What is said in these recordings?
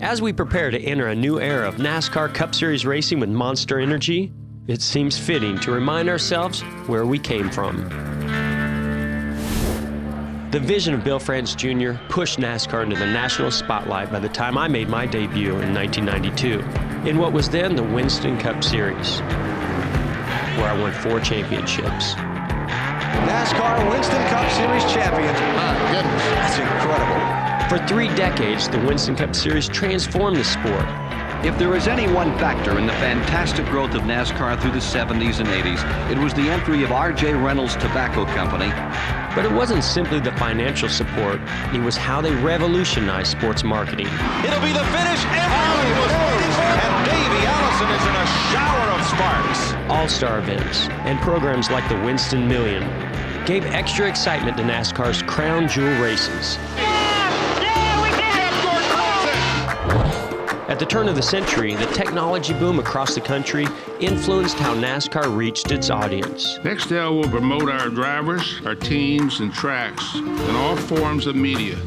As we prepare to enter a new era of NASCAR Cup Series racing with Monster Energy, it seems fitting to remind ourselves where we came from. The vision of Bill France Jr. pushed NASCAR into the national spotlight by the time I made my debut in 1992 in what was then the Winston Cup Series, where I won four championships. NASCAR Winston Cup Series champions. My goodness. That's incredible. For three decades, the Winston Cup Series transformed the sport. If there was any one factor in the fantastic growth of NASCAR through the 70s and 80s, it was the entry of R.J. Reynolds Tobacco Company But it wasn't simply the financial support, it was how they revolutionized sports marketing. It'll be the finish everybody was waiting for. And Davey Allison is in a shower of sparks. All star events and programs like the Winston Million gave extra excitement to NASCAR's crown jewel races. At the turn of the century, the technology boom across the country influenced how NASCAR reached its audience. Nextel will promote our drivers, our teams, and tracks in all forms of media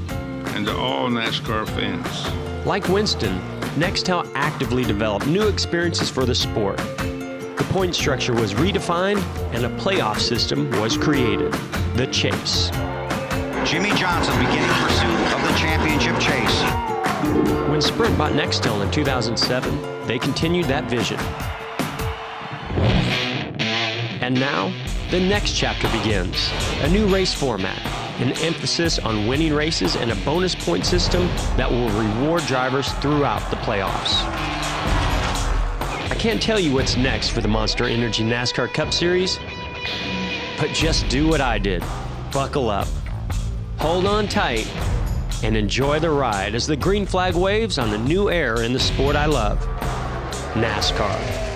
and to all NASCAR fans. Like Winston, Nextel actively developed new experiences for the sport. The point structure was redefined and a playoff system was created the chase. Jimmie Johnson beginning pursuit of the championship chase. When Sprint bought Nextel in 2007, they continued that vision. And now, the next chapter begins. A new race format, an emphasis on winning races, and a bonus point system that will reward drivers throughout the playoffs. I can't tell you what's next for the Monster Energy NASCAR Cup Series, but just do what I did. Buckle up, hold on tight, and enjoy the ride as the green flag waves on the new era in the sport I love NASCAR.